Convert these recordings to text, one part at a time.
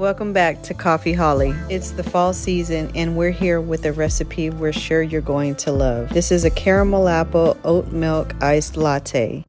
Welcome back to Coffee Holli. It's the fall season and we're here with a recipe we're sure you're going to love. This is a caramel apple oat milk iced latte.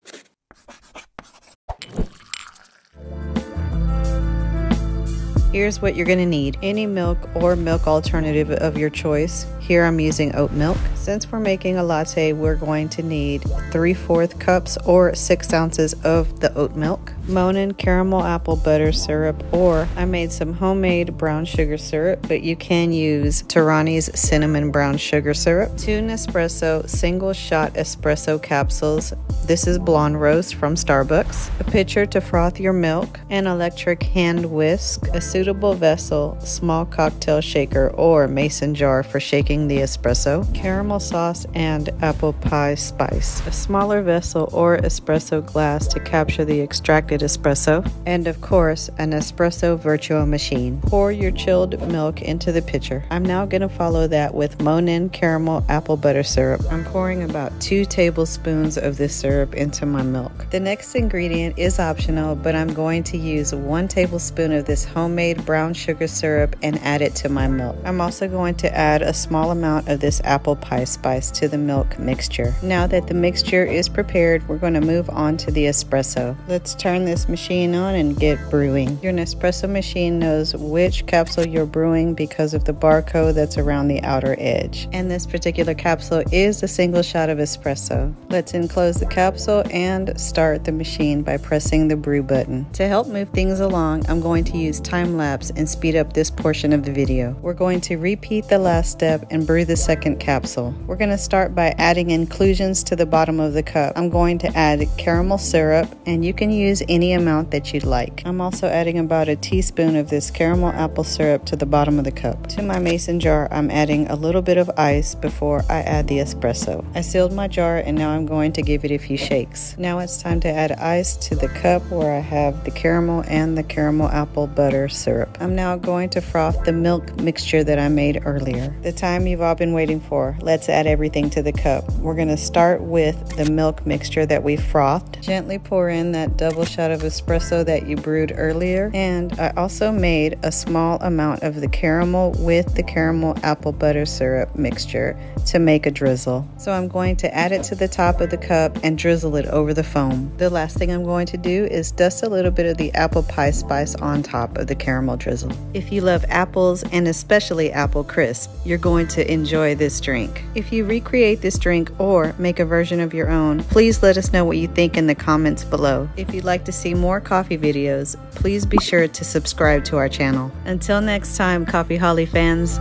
Here's what you're going to need. Any milk or milk alternative of your choice. Here I'm using oat milk. Since we're making a latte, we're going to need 3 4th cups or 6 ounces of the oat milk. Monin caramel apple butter syrup, or I made some homemade brown sugar syrup, but you can use Torani's cinnamon brown sugar syrup. Two Nespresso single shot espresso capsules. This is blonde roast from Starbucks. A pitcher to froth your milk, an electric hand whisk, a suitable vessel, small cocktail shaker or mason jar for shaking the espresso, caramel sauce, and apple pie spice. A smaller vessel or espresso glass to capture the extracted espresso, and of course, an espresso Vertuo machine. Pour your chilled milk into the pitcher. I'm now going to follow that with Monin caramel apple butter syrup. I'm pouring about two tablespoons of this syrup into my milk. The next ingredient is optional, but I'm going to use one tablespoon of this homemade brown sugar syrup and add it to my milk. I'm also going to add a small amount of this apple pie spice to the milk mixture. Now that the mixture is prepared, we're going to move on to the espresso. Let's turn this machine on and get brewing. Your Nespresso machine knows which capsule you're brewing because of the barcode that's around the outer edge. And this particular capsule is a single shot of espresso. Let's enclose the capsule and start the machine by pressing the brew button. To help move things along, I'm going to use time lapse and speed up this portion of the video. We're going to repeat the last step and brew the second capsule. We're going to start by adding inclusions to the bottom of the cup. I'm going to add caramel syrup and you can use any amount that you'd like. I'm also adding about a teaspoon of this caramel apple syrup to the bottom of the cup. To my mason jar, I'm adding a little bit of ice before I add the espresso. I sealed my jar and now I'm going to give it a few shakes. Now it's time to add ice to the cup where I have the caramel and the caramel apple butter syrup. I'm now going to froth the milk mixture that I made earlier. The time you've all been waiting for. Let's add everything to the cup. We're going to start with the milk mixture that we frothed. Gently pour in that double shot of espresso that you brewed earlier. And I also made a small amount of the caramel with the caramel apple butter syrup mixture to make a drizzle. So I'm going to add it to the top of the cup and drizzle it over the foam. The last thing I'm going to do is dust a little bit of the apple pie spice on top of the caramel drizzle. If you love apples and especially apple crisp, you're going to enjoy this drink. If you recreate this drink or make a version of your own, please let us know what you think in the comments below. If you'd like to see more coffee videos, please be sure to subscribe to our channel. Until next time, Coffee Holli fans.